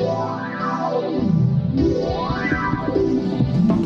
我爱你我爱你